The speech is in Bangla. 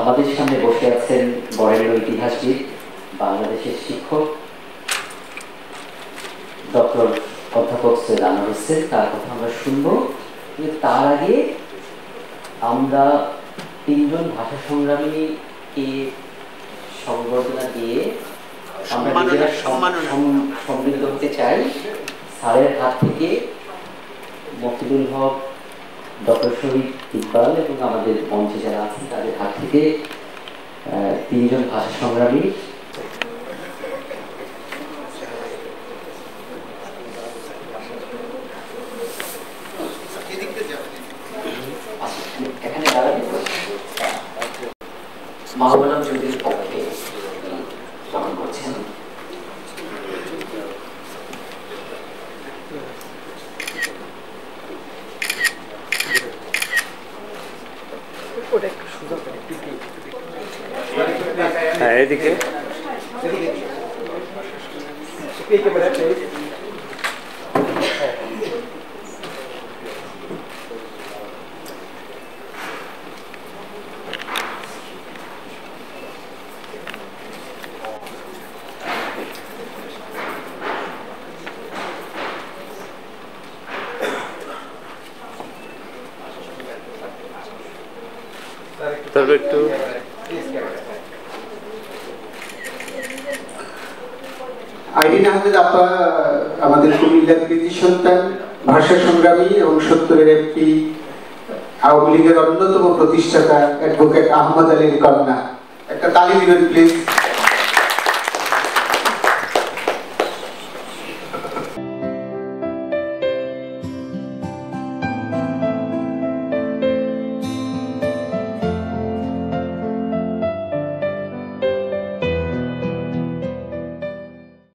আমাদের সামনে বসে আছেন বরেণ্য ইতিহাসবিদ বাংলাদেশের শিক্ষক ডক্টর অধ্যাপক সৈয়দ আনোয়ার হোসেন। তার কথা আমরা শুনব। তার আগে আমরা তিনজন ভাষা সংগ্রামীকে সংবর্ধনা দিয়ে আমরা নিজেরা সমৃদ্ধ হতে চাই। স্যারের হাত থেকে মফিদুল হক ডক্টর ইকবাল এবং আমাদের মঞ্চে যারা আছেন, তাদের হাত থেকে তিনজন ভাষা সংগ্রামী। এখানে দাঁড়াবে হ্যাঁ এদিকে। তারপর একটু আইরিন আহমেদ আপা আমাদের কুমিল্লার কৃতি সন্তান ভাষা সংগ্রামী এবং সত্তরের একটি আওয়ামী লীগের অন্যতম প্রতিষ্ঠাতা অ্যাডভোকেট আহমদ আলীর কন্যা। একটা তালি দিবেন প্লিজ